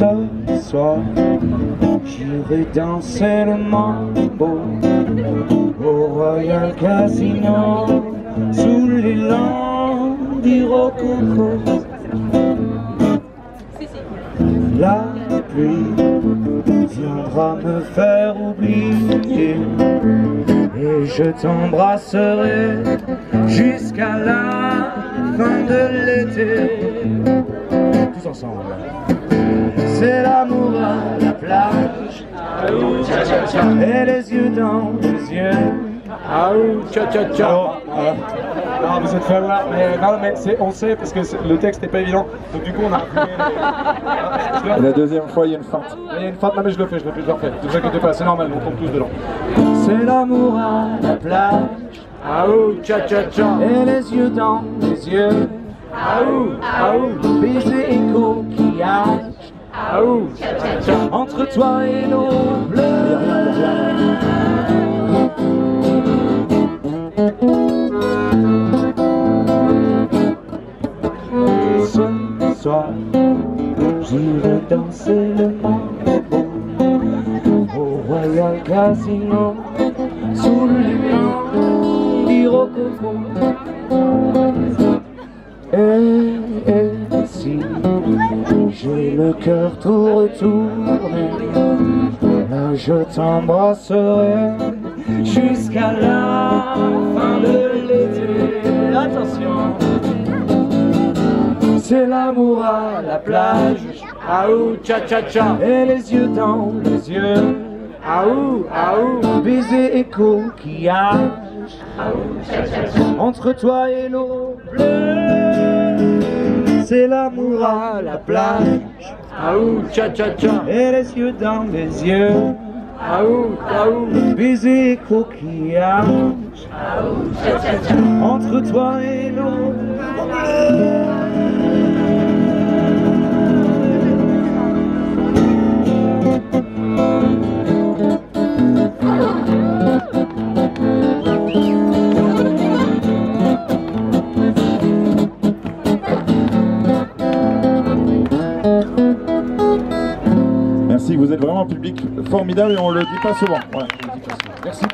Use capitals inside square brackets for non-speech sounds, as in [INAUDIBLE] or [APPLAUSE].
Ce soir, j'irai danser le mambo au Royal Casino sous les lampes du rococo. La pluie viendra me faire oublier et je t'embrasserai jusqu'à la fin de l'été. Tous ensemble. C'est l'amour à la plage et les yeux dans les yeux. Ah ouh, tcha tcha tcha. Alors, euh, non, vous êtes fait avoir, mais non, mais c'est- on sait parce que le texte n'est pas évident. Donc du coup, on a. [LAUGHS] La deuxième fois, il y a une feinte. Il y a une feinte, non mais je le fais, je le fais, je le refais. Ne vous inquiétez pas, c'est normal, on tombe tous dedans. C'est l'amour à la plage Ah ouh, tcha tcha tcha. et les yeux dans les yeux. Ouh, ah ouh, Baiser et coquillage tcha. entre toi et bleue. Ce soir, j'irai danser le mambo au Royal Casino sous les lamps du rococo. J'ai le cœur tout retourné, là je t'embrasserai jusqu'à la fin de l'été. Attention, c'est l'amour à la plage ouh, tcha tcha tcha. et les yeux dans les yeux, ouh, ah ouh. baiser et coquillage entre toi et l'eau bleue. C'est l'amour à la plage. Ah ouh, tcha tcha tcha. et les yeux dans les yeux, Ah ouh, ah ouh. baiser coquillage. Entre toi et l'eau vous êtes vraiment un public formidable et on le dit pas souvent. Merci.